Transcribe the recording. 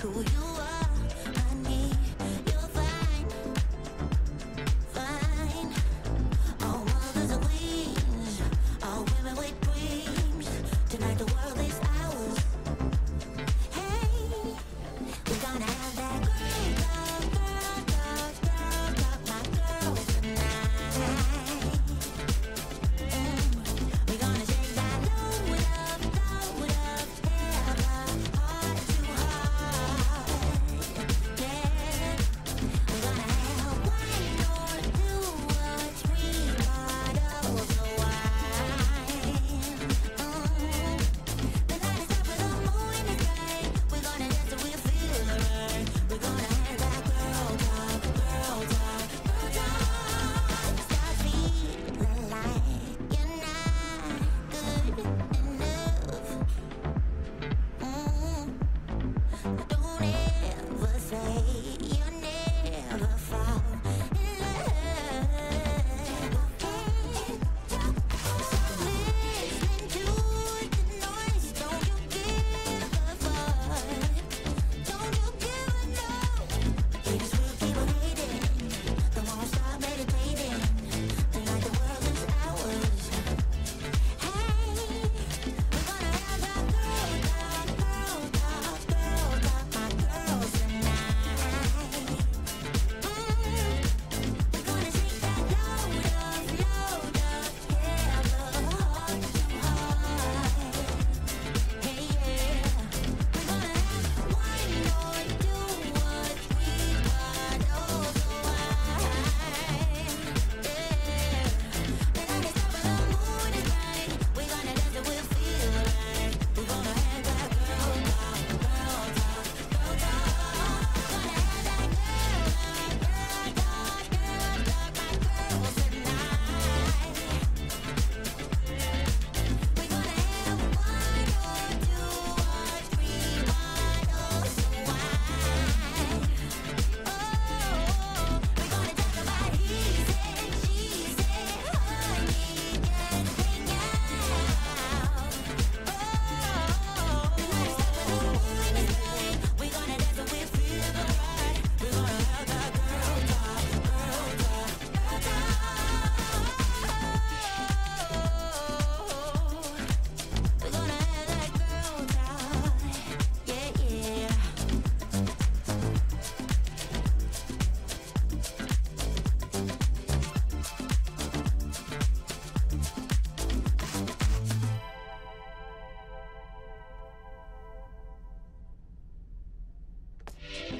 to you. Yeah.